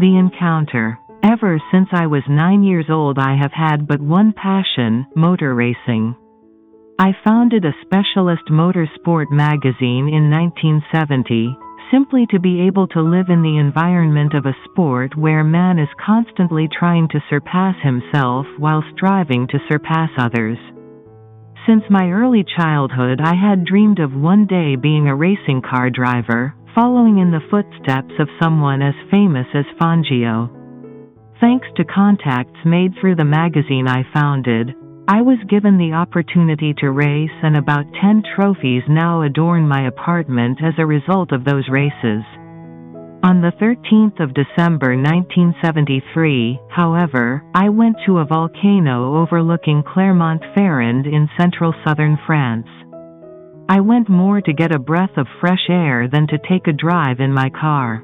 The encounter. Ever since I was nine years old, I have had but one passion motor racing. I founded a specialist motorsport magazine in 1970, simply to be able to live in the environment of a sport where man is constantly trying to surpass himself while striving to surpass others. Since my early childhood, I had dreamed of one day being a racing car driver, following in the footsteps of someone as famous as Fangio. Thanks to contacts made through the magazine I founded, I was given the opportunity to race, and about 10 trophies now adorn my apartment as a result of those races. On the 13th of December 1973, however, I went to a volcano overlooking Clermont-Ferrand in central southern France. I went more to get a breath of fresh air than to take a drive in my car.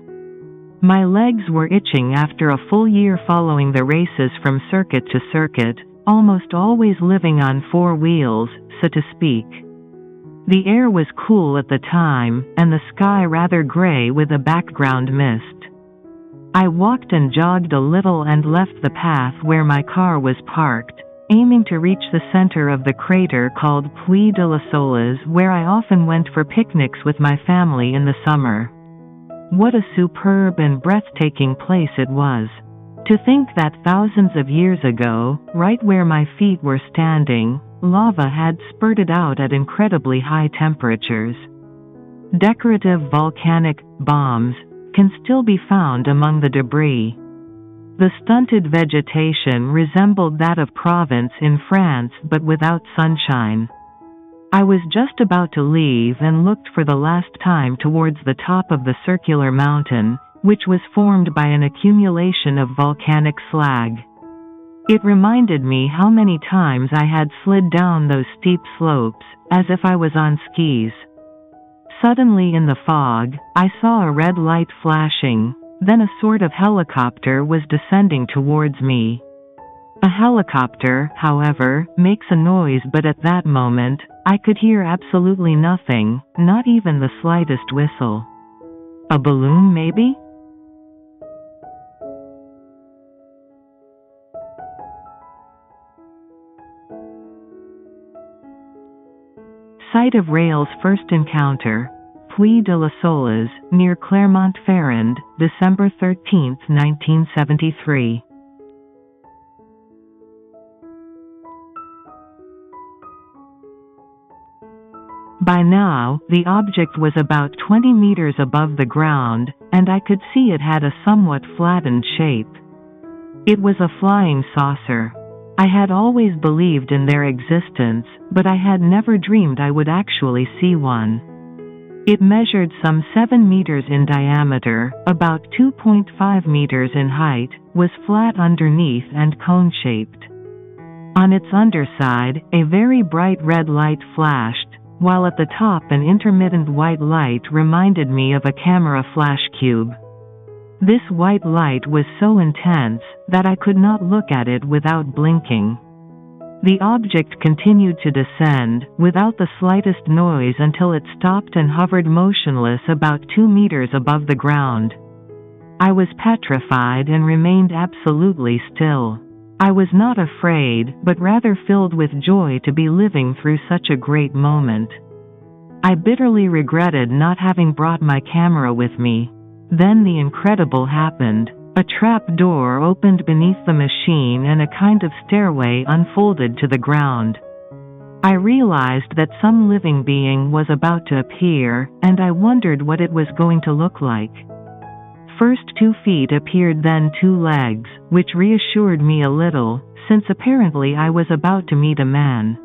My legs were itching after a full year following the races from circuit to circuit, almost always living on four wheels, so to speak. The air was cool at the time, and the sky rather gray with a background mist. I walked and jogged a little and left the path where my car was parked, aiming to reach the center of the crater called Puy de la Soles where I often went for picnics with my family in the summer. What a superb and breathtaking place it was. To think that thousands of years ago, right where my feet were standing, lava had spurted out at incredibly high temperatures. Decorative volcanic bombs can still be found among the debris. The stunted vegetation resembled that of Provence in France but without sunshine. I was just about to leave and looked for the last time towards the top of the circular mountain, which was formed by an accumulation of volcanic slag. It reminded me how many times I had slid down those steep slopes, as if I was on skis. Suddenly in the fog, I saw a red light flashing, then a sort of helicopter was descending towards me. A helicopter, however, makes a noise but at that moment, I could hear absolutely nothing, not even the slightest whistle. A balloon maybe? Site of Rael's first encounter, Puy de la Soles, near Clermont-Ferrand, December 13, 1973. By now, the object was about 20 meters above the ground, and I could see it had a somewhat flattened shape. It was a flying saucer. I had always believed in their existence, but I had never dreamed I would actually see one. It measured some 7 meters in diameter, about 2.5 meters in height, was flat underneath and cone-shaped. On its underside, a very bright red light flashed, while at the top an intermittent white light reminded me of a camera flash cube. This white light was so intense that I could not look at it without blinking. The object continued to descend, without the slightest noise until it stopped and hovered motionless about two meters above the ground. I was petrified and remained absolutely still. I was not afraid, but rather filled with joy to be living through such a great moment. I bitterly regretted not having brought my camera with me. Then the incredible happened. A trap door opened beneath the machine and a kind of stairway unfolded to the ground. I realized that some living being was about to appear, and I wondered what it was going to look like. First two feet appeared, then two legs, which reassured me a little, since apparently I was about to meet a man.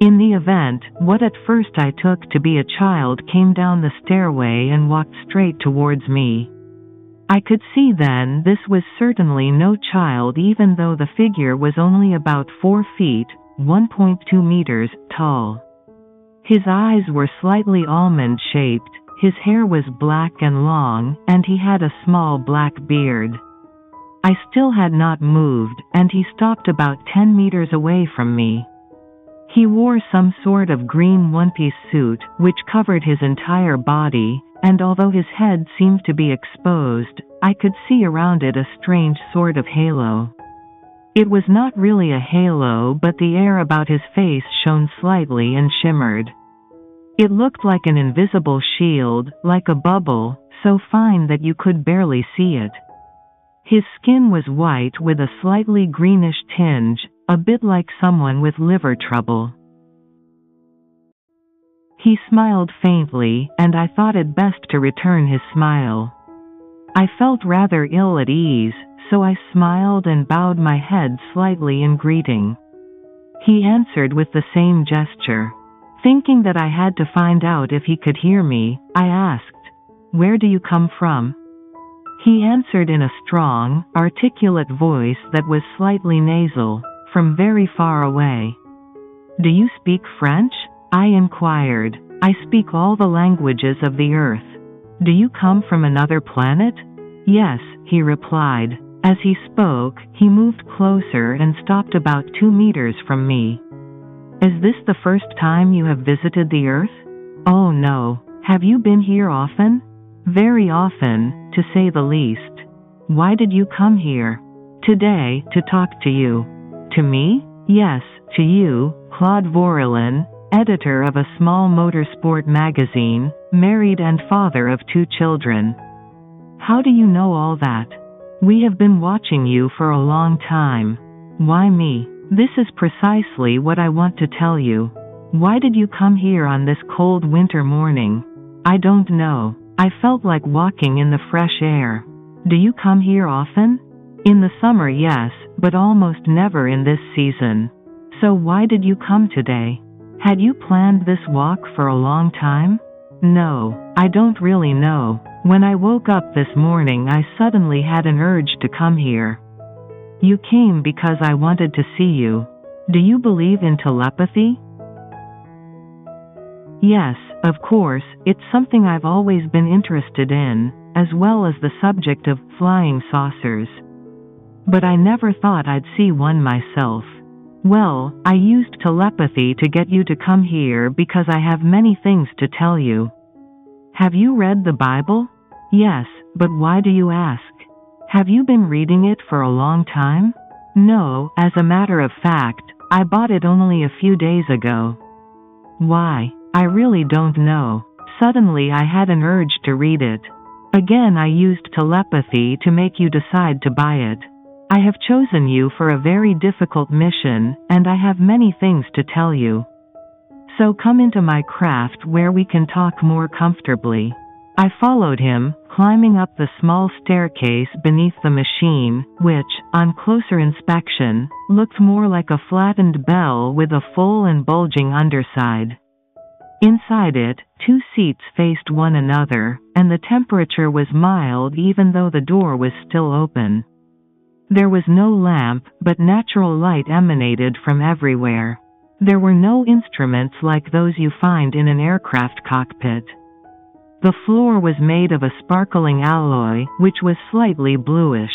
In the event, what at first I took to be a child came down the stairway and walked straight towards me. I could see then this was certainly no child even though the figure was only about 4 feet, 1.2 meters, tall. His eyes were slightly almond shaped, his hair was black and long, and he had a small black beard. I still had not moved, and he stopped about 10 meters away from me. He wore some sort of green one-piece suit, which covered his entire body, and although his head seemed to be exposed, I could see around it a strange sort of halo. It was not really a halo but the air about his face shone slightly and shimmered. It looked like an invisible shield, like a bubble, so fine that you could barely see it. His skin was white with a slightly greenish tinge, a bit like someone with liver trouble. He smiled faintly, and I thought it best to return his smile. I felt rather ill at ease, so I smiled and bowed my head slightly in greeting. He answered with the same gesture. Thinking that I had to find out if he could hear me, I asked, Where do you come from? He answered in a strong, articulate voice that was slightly nasal, from very far away. Do you speak French? I inquired. I speak all the languages of the earth. Do you come from another planet? Yes, he replied. As he spoke, he moved closer and stopped about two meters from me. Is this the first time you have visited the earth? Oh no. Have you been here often? Very often, to say the least. Why did you come here? Today, to talk to you. To me? Yes, to you, Claude Vorilhon, editor of a small motorsport magazine, married and father of two children. How do you know all that? We have been watching you for a long time. Why me? This is precisely what I want to tell you. Why did you come here on this cold winter morning? I don't know. I felt like walking in the fresh air. Do you come here often? In the summer, yes, but almost never in this season. So why did you come today? Had you planned this walk for a long time? No, I don't really know. When I woke up this morning, I suddenly had an urge to come here. You came because I wanted to see you. Do you believe in telepathy? Yes, of course, it's something I've always been interested in, as well as the subject of flying saucers. But I never thought I'd see one myself. Well, I used telepathy to get you to come here because I have many things to tell you. Have you read the Bible? Yes, but why do you ask? Have you been reading it for a long time? No, as a matter of fact, I bought it only a few days ago. Why? I really don't know. Suddenly I had an urge to read it. Again I used telepathy to make you decide to buy it. I have chosen you for a very difficult mission, and I have many things to tell you. So come into my craft where we can talk more comfortably. I followed him, climbing up the small staircase beneath the machine, which, on closer inspection, looked more like a flattened bell with a full and bulging underside. Inside it, two seats faced one another, and the temperature was mild even though the door was still open. There was no lamp, but natural light emanated from everywhere. There were no instruments like those you find in an aircraft cockpit. The floor was made of a sparkling alloy, which was slightly bluish.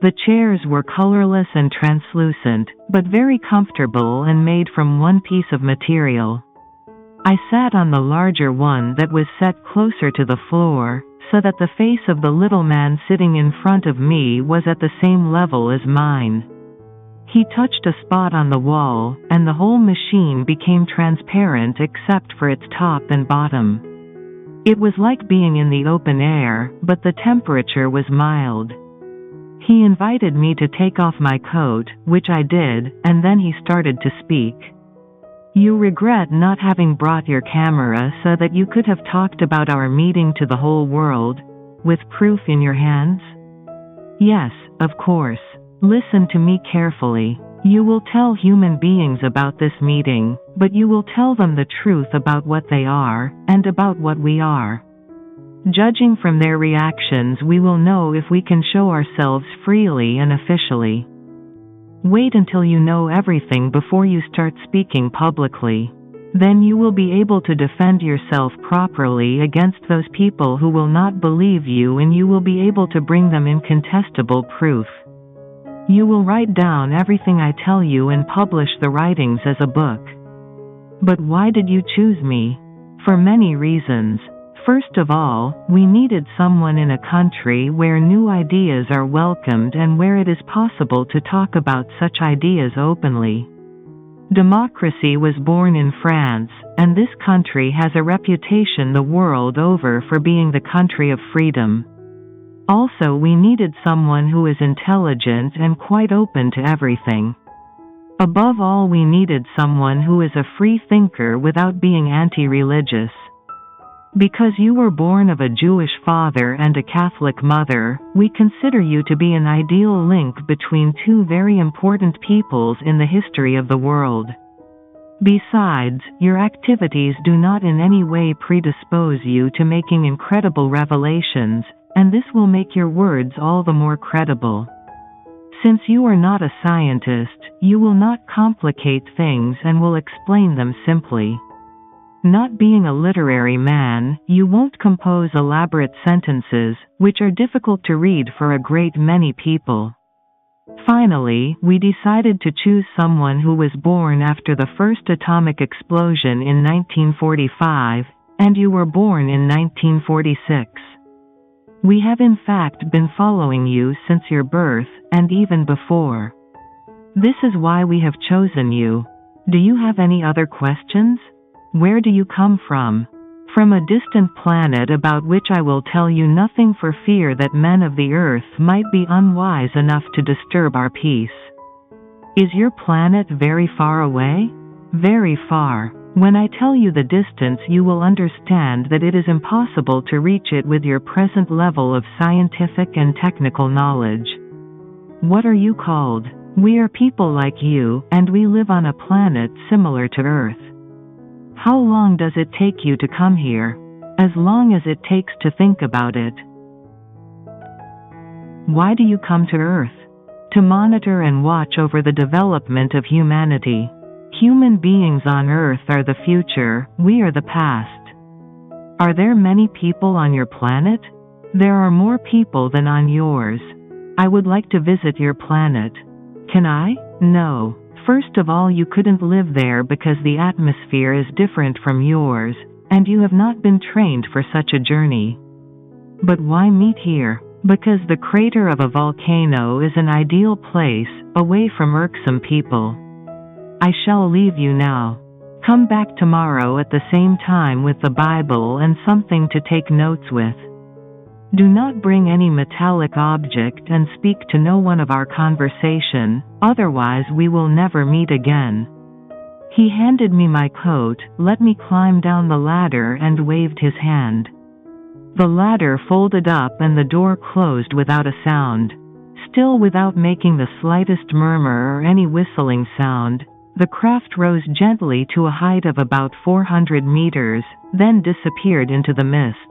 The chairs were colorless and translucent, but very comfortable and made from one piece of material. I sat on the larger one that was set closer to the floor, so that the face of the little man sitting in front of me was at the same level as mine. He touched a spot on the wall, and the whole machine became transparent except for its top and bottom. It was like being in the open air, but the temperature was mild. He invited me to take off my coat, which I did, and then he started to speak. You regret not having brought your camera so that you could have talked about our meeting to the whole world, with proof in your hands? Yes, of course. Listen to me carefully. You will tell human beings about this meeting, but you will tell them the truth about what they are, and about what we are. Judging from their reactions, we will know if we can show ourselves freely and officially. Wait until you know everything before you start speaking publicly. Then you will be able to defend yourself properly against those people who will not believe you and you will be able to bring them incontestable proof. You will write down everything I tell you and publish the writings as a book. But why did you choose me? For many reasons. First of all, we needed someone in a country where new ideas are welcomed and where it is possible to talk about such ideas openly. Democracy was born in France, and this country has a reputation the world over for being the country of freedom. Also, we needed someone who is intelligent and quite open to everything. Above all, we needed someone who is a free thinker without being anti religious. Because you were born of a Jewish father and a Catholic mother, we consider you to be an ideal link between two very important peoples in the history of the world. Besides, your activities do not in any way predispose you to making incredible revelations, and this will make your words all the more credible. Since you are not a scientist, you will not complicate things and will explain them simply. Not being a literary man, you won't compose elaborate sentences, which are difficult to read for a great many people. Finally, we decided to choose someone who was born after the first atomic explosion in 1945, and you were born in 1946. We have in fact been following you since your birth, and even before. This is why we have chosen you. Do you have any other questions? Where do you come from? From a distant planet about which I will tell you nothing for fear that men of the earth might be unwise enough to disturb our peace. Is your planet very far away? Very far. When I tell you the distance, you will understand that it is impossible to reach it with your present level of scientific and technical knowledge. What are you called? We are people like you, and we live on a planet similar to Earth. How long does it take you to come here? As long as it takes to think about it. Why do you come to Earth? To monitor and watch over the development of humanity. Human beings on Earth are the future, we are the past. Are there many people on your planet? There are more people than on yours. I would like to visit your planet. Can I? No. First of all, you couldn't live there because the atmosphere is different from yours, and you have not been trained for such a journey. But why meet here? Because the crater of a volcano is an ideal place, away from irksome people. I shall leave you now. Come back tomorrow at the same time with the Bible and something to take notes with. Do not bring any metallic object and speak to no one of our conversation, otherwise we will never meet again. He handed me my coat, let me climb down the ladder and waved his hand. The ladder folded up and the door closed without a sound. Still without making the slightest murmur or any whistling sound, the craft rose gently to a height of about 400 meters, then disappeared into the mist.